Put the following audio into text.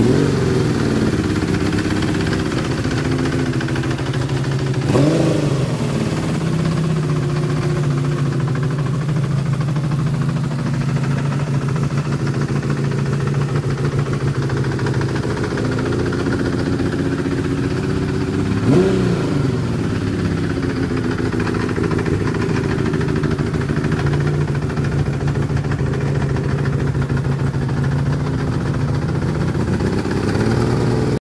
Yeah.